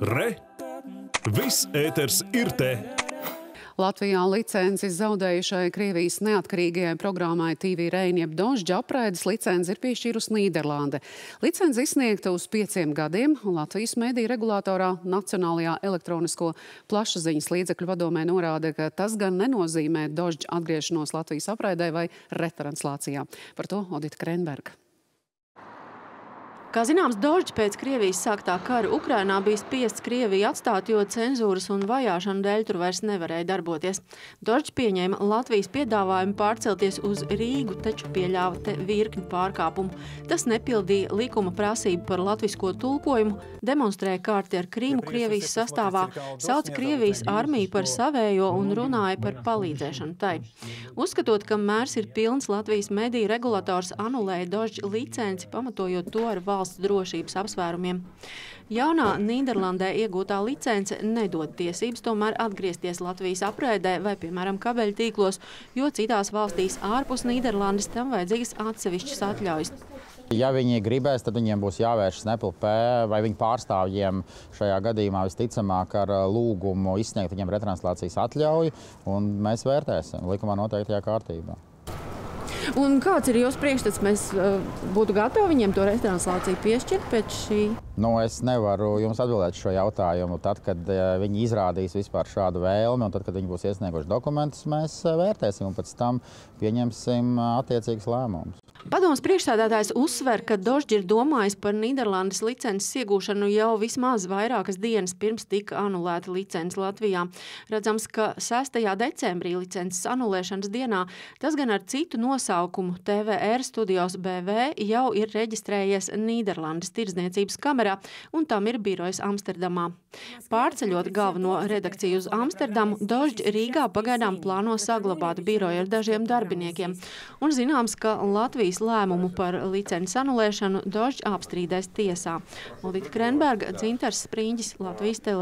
Re! Viss ēters ir te! Latvijā licenci zaudējušai Krievijas neatkarīgajai programmai TV Rein jeb Dožģa apraides licenci ir piešķīrusi Nīderlande. Licenci izsniegta uz pieciem gadiem, un Latvijas mediju regulātorā Nacionālajā elektronisko plašsaziņas līdzekļu vadomē norāda, ka tas gan nenozīmē Dožģa atgriešanos Latvijas apraidē vai retranslācijā. Par to Odita Krenberga. Kā zināms, Dožģis pēc Krievijas sāktā kara Ukrainā bija spiests Krieviju atstāt, jo cenzūras un vajāšanu dēļ tur vairs nevarēja darboties. Dožģis pieņēma Latvijas piedāvājumu pārcelties uz Rīgu, taču pieļāva te virkni pārkāpumu. Tas nepildīja likuma prasību par latvisko tulkojumu, demonstrēja kārti ar Krīmu Krievijas sastāvā, sauca Krievijas armiju par savējo un runāja par palīdzēšanu tai. Uzskatot, ka mērs ir pilns, Latvijas mediju regulators anulēja Dožģi licenci, pamatojot to ar valsts valsts drošības apsvērumiem. Jaunā Nīderlandē iegūtā licence nedod tiesības tomēr atgriezties Latvijas apraidē vai, piemēram, kabeļtīklos, jo citās valstīs ārpus Nīderlandes tam vajadzīgas atsevišķas atļaujas. Ja viņi gribēs, tad viņiem būs jāvēršas NPLP vai viņu pārstāvjiem šajā gadījumā visticamāk ar lūgumu izsniegt viņiem retranslācijas atļauju, un mēs vērtēsim likumā noteiktajā kārtībā. Un kāds ir jūsu priekšstats? Mēs uh, būtu gatavi viņiem to retranslāciju piešķirt pēc šī? Nu, es nevaru jums atbildēt šo jautājumu. Tad, kad uh, viņi izrādīs vispār šādu vēlmi, un tad, kad viņi būs iesnieguši dokumentus, mēs uh, vērtēsim un pēc tam pieņemsim uh, attiecīgus lēmumus. Padoms priekšsēdētājs uzsver, ka Dožģi ir domājis par Nīderlandes licences iegūšanu jau vismaz vairākas dienas pirms tika anulēta licence Latvijā. Redzams, ka 6. decembrī licences anulēšanas dienā tas gan ar citu nosaukumu TVR studijos BV jau ir reģistrējies Nīderlandes tirdzniecības kamerā un tam ir birojas Amsterdamā. Pārceļot galveno redakciju uz Amsterdamu, Dožģi Rīgā pagaidām plāno saglabāt biroju ar dažiem darbiniekiem. Un zināms, ka Latvijas lēmumu par licences anulēšanu Dožģi apstrīdēs tiesā. Olita Krenberga, Dzintars Spriņģis, Latvijas televīzija.